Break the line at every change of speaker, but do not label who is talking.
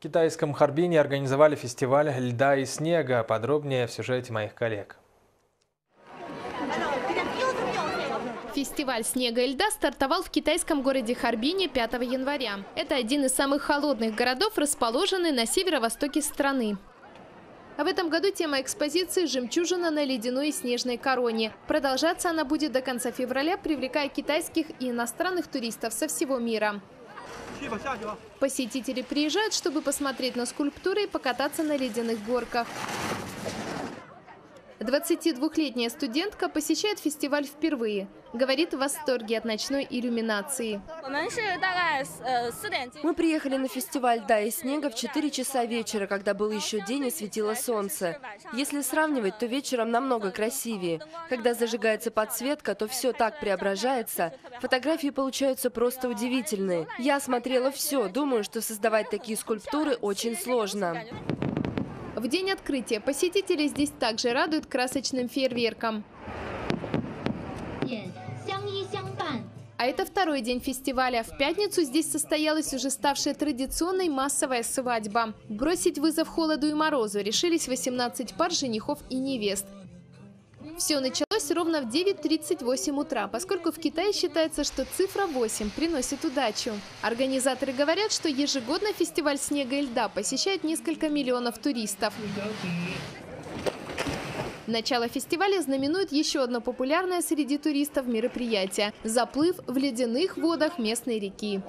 В китайском Харбине организовали фестиваль льда и снега. Подробнее в сюжете моих коллег.
Фестиваль снега и льда стартовал в китайском городе Харбине 5 января. Это один из самых холодных городов, расположенный на северо-востоке страны. А в этом году тема экспозиции «Жемчужина на ледяной и снежной короне». Продолжаться она будет до конца февраля, привлекая китайских и иностранных туристов со всего мира. Посетители приезжают, чтобы посмотреть на скульптуры и покататься на ледяных горках. 22-летняя студентка посещает фестиваль впервые. Говорит в восторге от ночной иллюминации.
Мы приехали на фестиваль «Да и снега» в 4 часа вечера, когда был еще день и светило солнце. Если сравнивать, то вечером намного красивее. Когда зажигается подсветка, то все так преображается. Фотографии получаются просто удивительные. Я смотрела все. Думаю, что создавать такие скульптуры очень сложно.
В день открытия посетители здесь также радуют красочным фейерверком. А это второй день фестиваля. В пятницу здесь состоялась уже ставшая традиционной массовая свадьба. Бросить вызов холоду и морозу решились 18 пар женихов и невест. Все началось ровно в 9.38 утра, поскольку в Китае считается, что цифра 8 приносит удачу. Организаторы говорят, что ежегодно фестиваль снега и льда посещает несколько миллионов туристов. Начало фестиваля знаменует еще одно популярное среди туристов мероприятие – заплыв в ледяных водах местной реки.